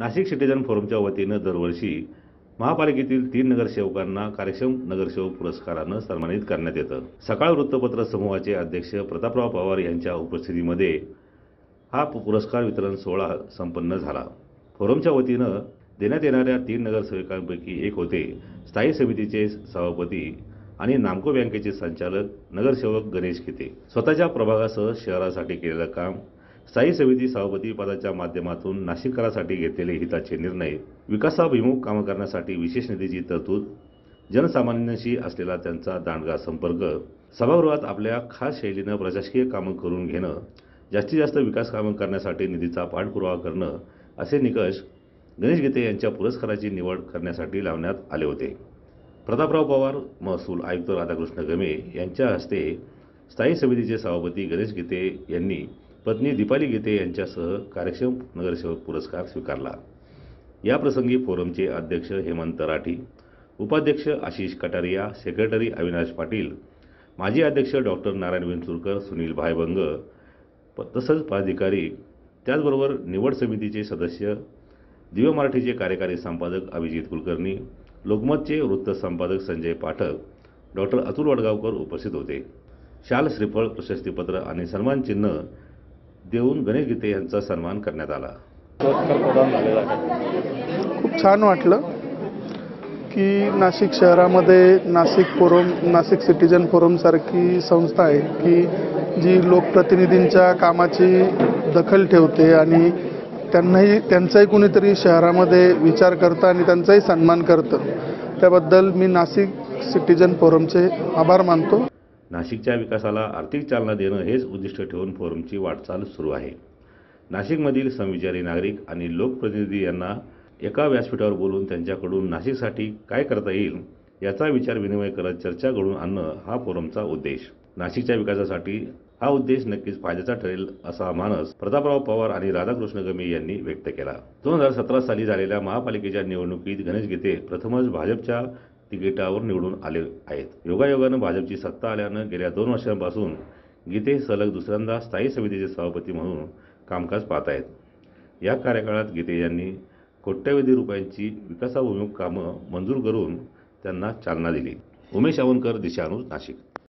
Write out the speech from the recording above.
Nashik citizen फोरमच्या वतीनं दरवर्षी महापालिकेतील तीन नगरसेवकांना कार्यक्षम नगरसेवक पुरस्कारानं सन्मानित करण्यात येतं. सकाळ वृत्तपत्र समूहाचे अध्यक्ष प्रतापराव पवार यांच्या उपस्थितीमध्ये हा पुरस्कार वितरण सोहळा संपन्न झाला. फोरमच्या वतीनं देण्यात येणाऱ्या तीन नगरसेवकांपैकी एक होते स्थायी समितीचे सभापती आणि नामको बँकेचे संचालक नगरसेवक गणेश किते स्वतःच्या प्रभागासह शहरासाठी केलेलं काम स्थायी समिती सभापती पदाच्या माध्यमातून नाशिककरांसाठी घेतलेले हिताचे निर्णय विकासाभिमुख कामं करण्यासाठी विशेष निधीची तरतूद जनसामान्यांशी असलेला त्यांचा दांडगा संपर्क सभागृहात आपल्या खास शैलीनं प्रशासकीय कामं करून घेणं जास्तीत जास्त विकास कामं करण्यासाठी निधीचा पाठपुरावा करणं असे निकष गणेश गीते यांच्या पुरस्काराची निवड करण्यासाठी लावण्यात आले होते. प्रतापराव पवार महसूल आयुक्त राधाकृष्ण गमे यांच्या हस्ते स्थायी समितीचे सभापती गणेश गीते यांनी पत्नी दीपाली गीते यांच्यासह कार्यक्षम नगरसेवक पुरस्कार स्वीकारला. याप्रसंगी फोरमचे अध्यक्ष हेमंत राठी उपाध्यक्ष आशिष कटारिया सेक्रेटरी अविनाश पाटील माजी अध्यक्ष डॉक्टर नारायण विंचुरकर सुनील भायबंग प तसंच पदाधिकारी त्याचबरोबर निवड समितीचे सदस्य दिव्य मराठीचे कार्यकारी संपादक अभिजित कुलकर्णी लोकमतचे वृत्त संपादक संजय पाठक डॉक्टर अतुल वडगावकर उपस्थित होते. शाल श्रीफळ प्रशस्तीपत्र आणि सन्मान चिन्ह देऊन गणेश गीते यांचा सन्मान करण्यात आला. खूप छान वाटलं की नाशिक शहरामध्ये नाशिक फोरम नाशिक सिटीजन फोरमसारखी संस्था आहे की जी लोकप्रतिनिधींच्या कामाची दखल ठेवते आणि त्यांनाही त्यांचाही कुणीतरी शहरामध्ये विचार करतं आणि त्यांचाही सन्मान करतं. त्याबद्दल मी नाशिक सिटीजन फोरमचे आभार मानतो. नाशिकच्या विकासाला आर्थिक चालना देणं हेच उद्दिष्ट ठेवून फोरमची वाटचाल सुरू आहे. नाशिकमधील समविचारी नागरिक आणि लोकप्रतिनिधी यांना एका व्यासपीठावर बोलून त्यांच्याकडून नाशिकसाठी काय करता येईल याचा विचार विनिमय करत चर्चा घडून आणणं हा फोरमचा उद्देश. नाशिकच्या विकासासाठी हा उद्देश नक्कीच फायद्याचा ठरेल असा मानस प्रतापराव पवार आणि राधाकृष्ण गमे यांनी व्यक्त केला. दोन हजार सतरा साली झालेल्या महापालिकेच्या निवडणुकीत गणेश गीते प्रथमच भाजपच्या तिकिटावर निवडून आले आहेत. योगायोगानं भाजपची सत्ता आल्यानं गेल्या दोन वर्षांपासून गीते सलग दुसऱ्यांदा स्थायी समितीचे सभापती म्हणून कामकाज पाहत आहेत. या कार्यकाळात गीते यांनी कोट्यवधी रुपयांची विकासाभिमुख कामं मंजूर करून त्यांना चालना दिली. उमेश आवनकर दिशानूज नाशिक.